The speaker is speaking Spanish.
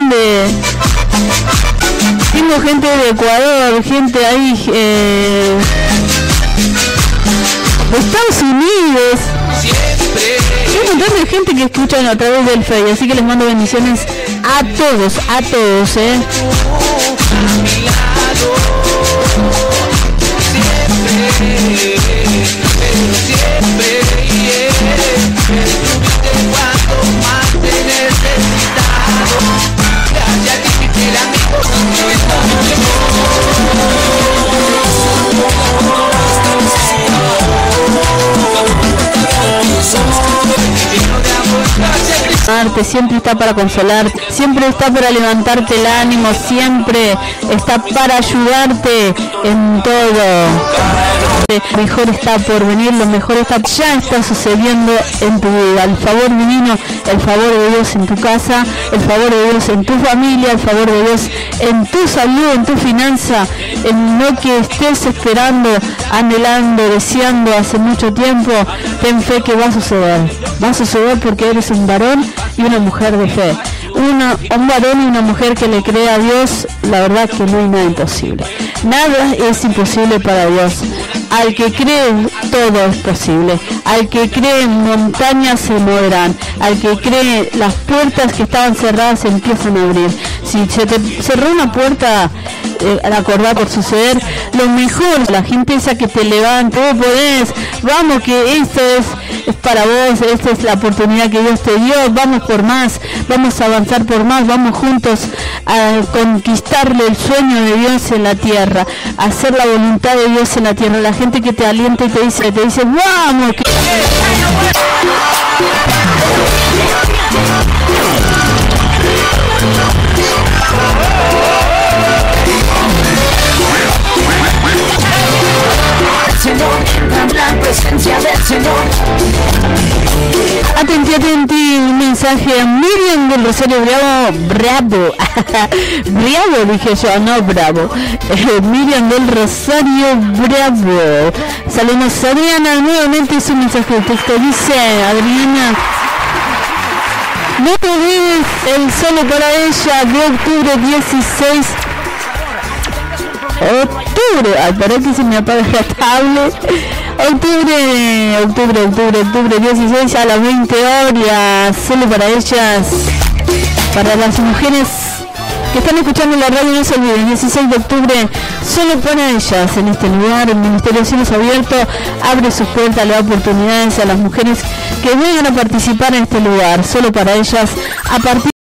de... Tengo gente de Ecuador, gente ahí... Eh, Estados Unidos. Hay un montón de gente que escuchan a través del Facebook, así que les mando bendiciones a todos, a todos, ¿eh? Siempre está para consolarte, siempre está para levantarte el ánimo, siempre está para ayudarte en todo mejor está por venir, lo mejor está ya está sucediendo en tu vida. El favor divino, el favor de Dios en tu casa, el favor de Dios en tu familia, el favor de Dios en tu salud, en tu finanza, en lo que estés esperando, anhelando, deseando hace mucho tiempo, ten fe que va a suceder. Va a suceder porque eres un varón y una mujer de fe. Una, un varón y una mujer que le cree a Dios, la verdad que no hay nada imposible. Nada es imposible para Dios. Al que cree todo es posible. Al que cree montañas se moverán. Al que cree las puertas que estaban cerradas se empiezan a abrir. Si se te cerró una puerta eh, al acordar por suceder, lo mejor, la gente piensa que te levanta, vos podés, vamos que esto es, es para vos, esta es la oportunidad que Dios te dio, vamos por más, vamos a avanzar por más, vamos juntos a conquistarle el sueño de Dios en la tierra, hacer la voluntad de Dios en la tierra. La gente que te alienta y te dice, te dice, vamos. Que... la presencia del Señor. Atenti, atenti, un mensaje a Miriam del Rosario Bravo, bravo, bravo dije yo, no bravo, eh, Miriam del Rosario Bravo. Saludos a Adriana, nuevamente es un mensaje de texto, dice Adriana. No te olvides el solo para ella de octubre 16 octubre. Para que se me apaga la tablet. Octubre, octubre, octubre, octubre 16 a las 20 horas. Solo para ellas, para las mujeres que están escuchando la radio, no se olviden, 16 de octubre, solo para ellas en este lugar, el Ministerio de Cielos Abierto abre sus puertas, le da oportunidades a las mujeres que vengan a participar en este lugar, solo para ellas, a partir